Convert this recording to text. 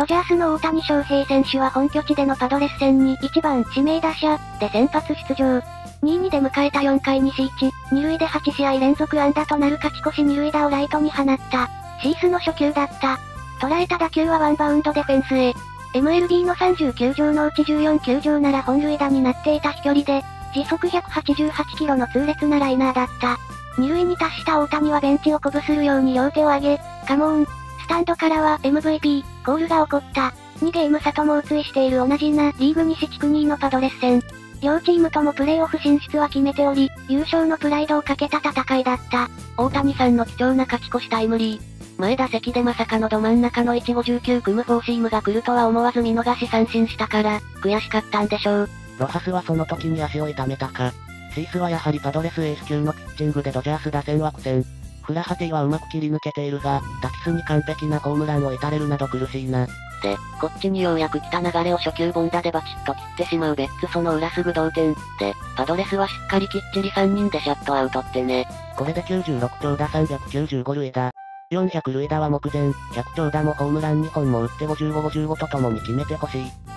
ドジャースの大谷翔平選手は本拠地でのパドレス戦に1番指名打者で先発出場。2位2で迎えた4回にシーチ、2塁で8試合連続安打となる勝ち越し2塁打をライトに放った。シースの初球だった。捉えた打球はワンバウンドでフェンスへ。MLB の39条のうち14球場なら本塁打になっていた飛距離で、時速188キロの痛烈なライナーだった。二塁に達した大谷はベンチを鼓舞するように両手を上げ、カモン。スタンドからは MVP、コールが起こった。2ゲーム差と猛追している同じなリーグ西地区2位のパドレス戦。両チームともプレーオフ進出は決めており、優勝のプライドをかけた戦いだった。大谷さんの貴重な勝ち越しタイムリー。前打席でまさかのど真ん中の159組フォーシームが来るとは思わず見逃し三振したから、悔しかったんでしょう。ロハスはその時に足を痛めたか。シースはやはりパドレスエース級のピッチングでドジャース打線は苦戦。フラハティはうまく切り抜けているが、タキスに完璧なホームランを打たれるなど苦しいな。で、こっちにようやく来た流れを初球凡打でバチッと切ってしまうベッツその裏すぐ同点。で、パドレスはしっかりきっちり3人でシャットアウトってね。これで96長打395塁打。400塁打は目前、100長打もホームラン2本も打って55-55と共に決めてほしい。